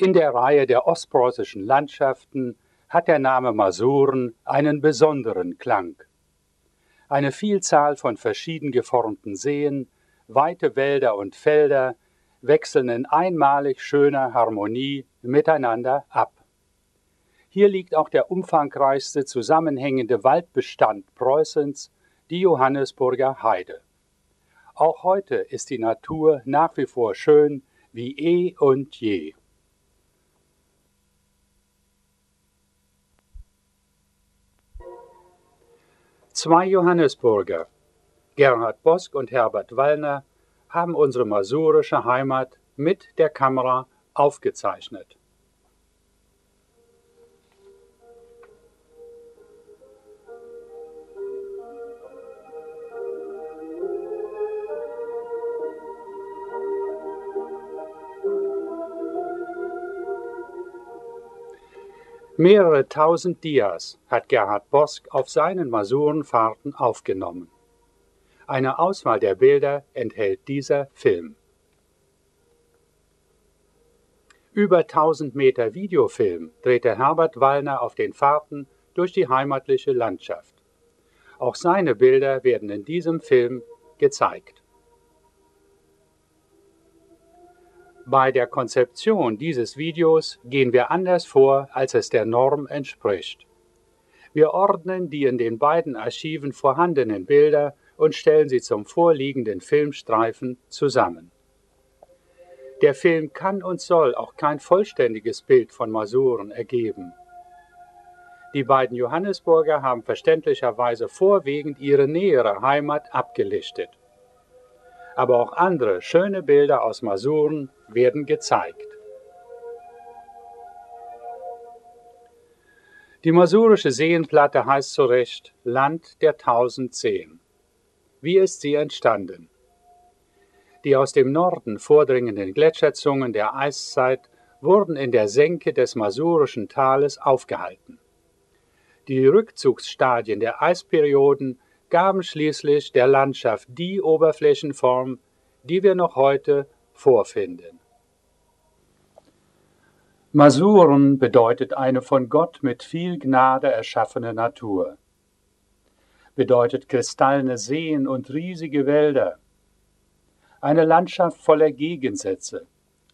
In der Reihe der ostpreußischen Landschaften hat der Name Masuren einen besonderen Klang. Eine Vielzahl von verschieden geformten Seen, weite Wälder und Felder wechseln in einmalig schöner Harmonie miteinander ab. Hier liegt auch der umfangreichste zusammenhängende Waldbestand Preußens, die Johannesburger Heide. Auch heute ist die Natur nach wie vor schön wie eh und je. Zwei Johannesburger, Gerhard Bosk und Herbert Wallner, haben unsere masurische Heimat mit der Kamera aufgezeichnet. Mehrere tausend Dias hat Gerhard Bosk auf seinen Masurenfahrten aufgenommen. Eine Auswahl der Bilder enthält dieser Film. Über 1000 Meter Videofilm drehte Herbert Wallner auf den Fahrten durch die heimatliche Landschaft. Auch seine Bilder werden in diesem Film gezeigt. Bei der Konzeption dieses Videos gehen wir anders vor, als es der Norm entspricht. Wir ordnen die in den beiden Archiven vorhandenen Bilder und stellen sie zum vorliegenden Filmstreifen zusammen. Der Film kann und soll auch kein vollständiges Bild von Masuren ergeben. Die beiden Johannesburger haben verständlicherweise vorwiegend ihre nähere Heimat abgelichtet aber auch andere schöne Bilder aus Masuren werden gezeigt. Die masurische Seenplatte heißt zu Recht Land der tausend Seen. Wie ist sie entstanden? Die aus dem Norden vordringenden Gletscherzungen der Eiszeit wurden in der Senke des masurischen Tales aufgehalten. Die Rückzugsstadien der Eisperioden gaben schließlich der Landschaft die Oberflächenform, die wir noch heute vorfinden. Masuren bedeutet eine von Gott mit viel Gnade erschaffene Natur, bedeutet kristallene Seen und riesige Wälder, eine Landschaft voller Gegensätze,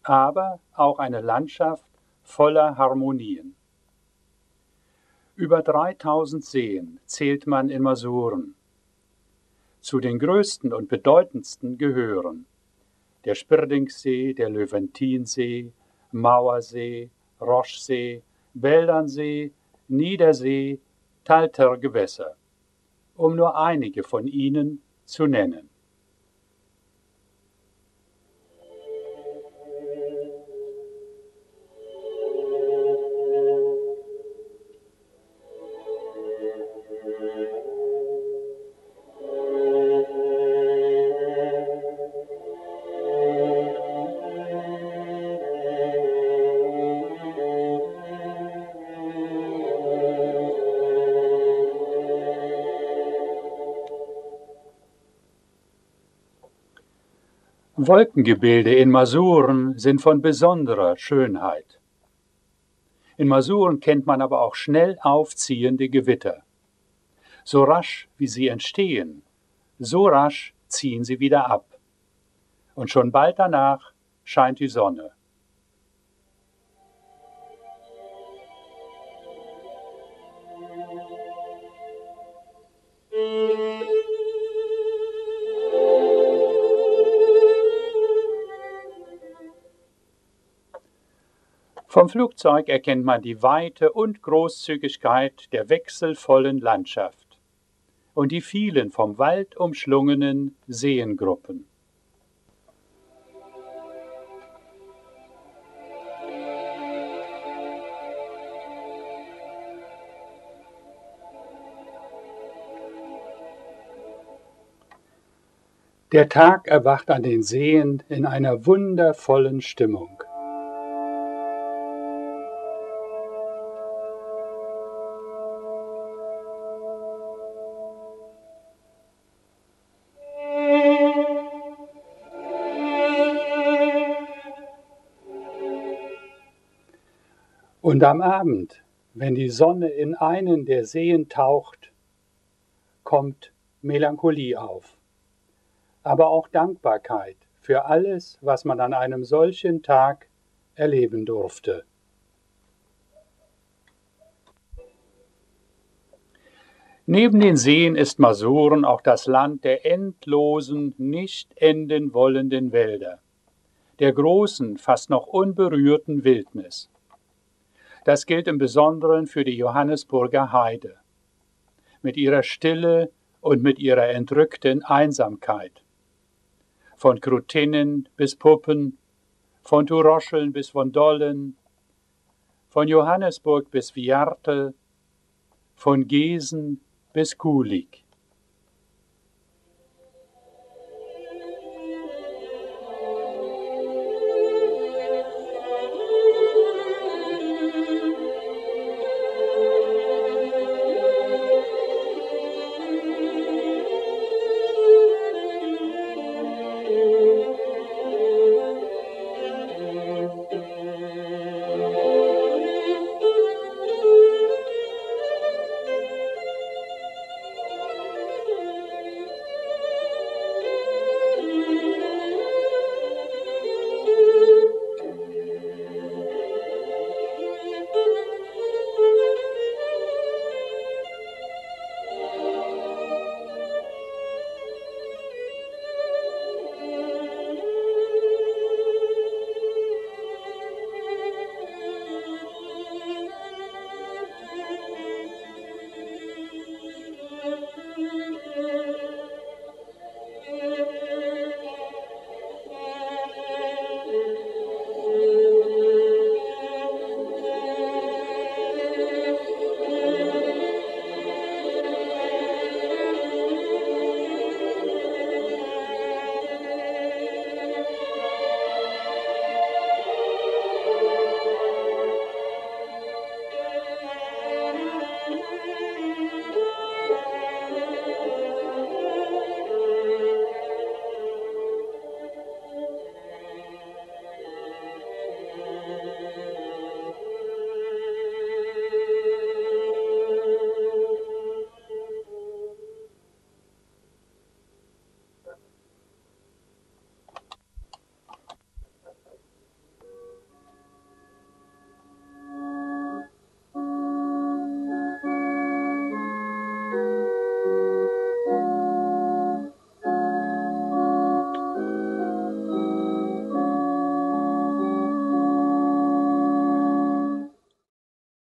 aber auch eine Landschaft voller Harmonien. Über 3000 Seen zählt man in Masuren. Zu den größten und bedeutendsten gehören der Spirdingsee, der Löwentinsee, Mauersee, Roschsee, Beldernsee, Niedersee, Talter Gewässer, um nur einige von ihnen zu nennen. Wolkengebilde in Masuren sind von besonderer Schönheit. In Masuren kennt man aber auch schnell aufziehende Gewitter. So rasch wie sie entstehen, so rasch ziehen sie wieder ab. Und schon bald danach scheint die Sonne. Vom Flugzeug erkennt man die Weite und Großzügigkeit der wechselvollen Landschaft und die vielen vom Wald umschlungenen Seengruppen. Der Tag erwacht an den Seen in einer wundervollen Stimmung. Und am Abend, wenn die Sonne in einen der Seen taucht, kommt Melancholie auf, aber auch Dankbarkeit für alles, was man an einem solchen Tag erleben durfte. Neben den Seen ist Masuren auch das Land der endlosen, nicht enden wollenden Wälder, der großen, fast noch unberührten Wildnis. Das gilt im Besonderen für die Johannesburger Heide, mit ihrer Stille und mit ihrer entrückten Einsamkeit. Von Krutinnen bis Puppen, von Turoscheln bis von Dollen, von Johannesburg bis Viarte, von Gesen bis Kulik.